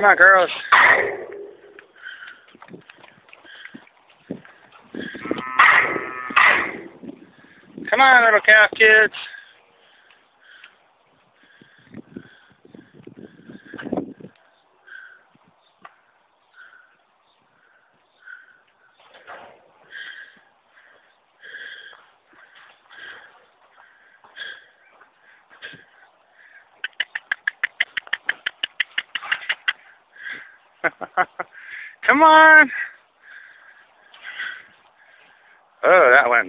Come on, girls. Come on, little calf kids. Come on. Oh, that went